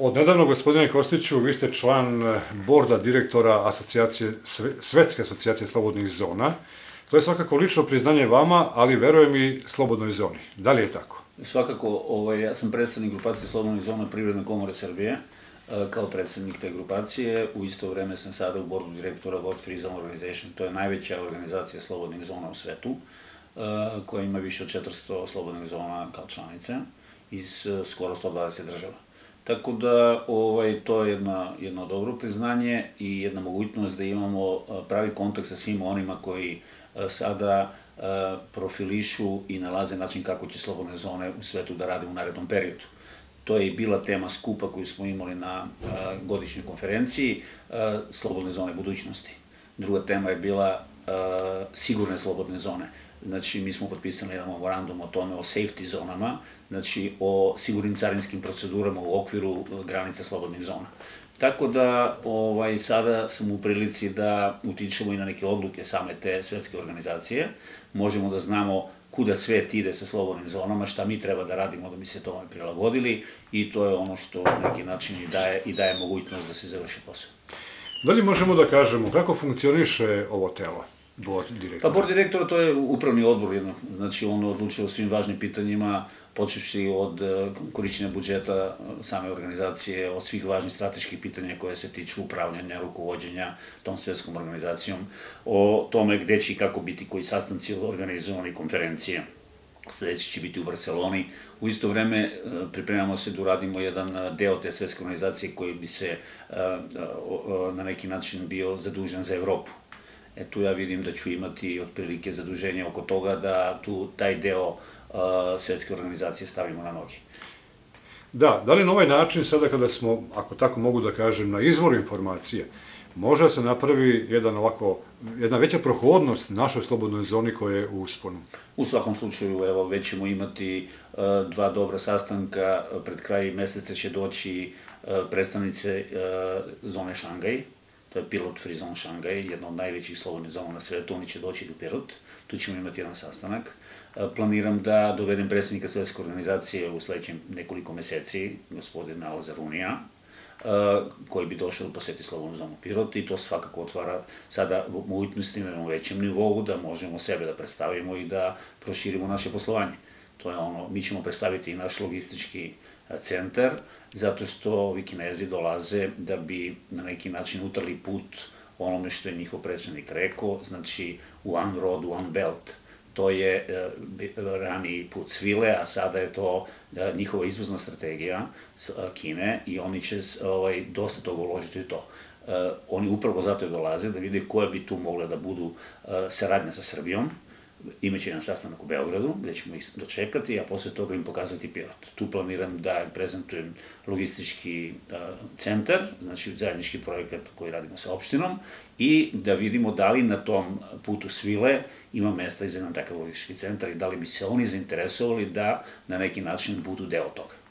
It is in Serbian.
Od nedavno, gospodine Kostiću, vi ste član eh, borda direktora asocijacije, Svetske asocijacije slobodnih zona. To je svakako lično priznanje vama, ali verujem i slobodnoj zoni. Da li je tako? Svakako, ovaj, ja sam predstavnik grupacije Slobodnih zona Privredne komore Srbije, eh, kao predsednik te grupacije. U isto vreme sam sada u bordu direktora World Free Zone Organization. To je najveća organizacija slobodnih zona u svetu, eh, koja ima više od 400 slobodnih zona kao članice iz skoro 120 država. Tako da ovaj, to je jedna, jedno dobro priznanje i jedna mogućnost da imamo pravi kontakt sa svim onima koji sada profilišu i nalaze način kako će slobodne zone u svetu da rade u narednom periodu. To je i bila tema skupa koju smo imali na godišnjoj konferenciji Slobodne zone budućnosti. Druga tema je bila sigurne slobodne zone. Znači, mi smo potpisali jedan memorandum o tome, o safety zonama, znači o sigurnim carinskim procedurama u okviru e, granica slobodnih zona. Tako da ovaj, sada sam u prilici da utičemo i na neke odluke same te svetske organizacije. Možemo da znamo kuda svet ide sa slobodnim zonama, šta mi treba da radimo da bi se tome prilagodili i to je ono što na neki način i daje, i daje mogućnost da se završi posao. Da li možemo da kažemo kako funkcioniše ovo telo? Bord direktora? Pa bord direktora to je upravni odbor, jedno. znači on odlučuje o svim važnim pitanjima, počeši od e, korišćenja budžeta e, same organizacije, od svih važnih strateških pitanja koje se tiču upravljanja, rukovodđenja tom svetskom organizacijom, o tome gde će i kako biti koji sastanci organizovani konferencije. Sledeći će biti u Barceloni. U isto vreme e, pripremamo se da uradimo jedan deo te svetske organizacije koji bi se na neki način bio zadužen za Evropu E tu ja vidim da ću imati otprilike zaduženje oko toga da tu taj deo uh, svetske organizacije stavimo na noge. Da, da li na ovaj način sada kada smo, ako tako mogu da kažem, na izvoru informacije, može da se napravi jedan ovako, jedna veća prohodnost našoj slobodnoj zoni koja je u usponu? U svakom slučaju, evo, već ćemo imati uh, dva dobra sastanka, pred kraj meseca će doći uh, predstavnice uh, zone Šangaj, to je Pilot Free Zone Šangaj, jedna od najvećih slobodnih zona na svetu, oni će doći do Pirot, tu ćemo imati jedan sastanak. E, planiram da dovedem predsednika svetske organizacije u sledećem nekoliko meseci, gospodina Lazarunija, e, koji bi došao da poseti slobodnu zonu Pirot i to svakako otvara sada mogućnosti na većem nivou da možemo sebe da predstavimo i da proširimo naše poslovanje. To je ono, mi ćemo predstaviti i naš logistički centar, zato što ovi kinezi dolaze da bi na neki način utrli put onome što je njihov predsednik rekao, znači one road, one belt. To je e, rani put svile, a sada je to e, njihova izvozna strategija e, Kine i oni će ovaj, dosta toga uložiti u to. oni upravo zato je dolaze da vide koje bi tu mogle da budu saradnja sa Srbijom, imaće jedan sastanak u Beogradu, gde ćemo ih dočekati, a posle toga im pokazati pilot. Tu planiram da prezentujem logistički uh, centar, znači zajednički projekat koji radimo sa opštinom, i da vidimo da li na tom putu svile ima mesta i za jedan takav logistički centar i da li bi se oni zainteresovali da na neki način budu deo toga.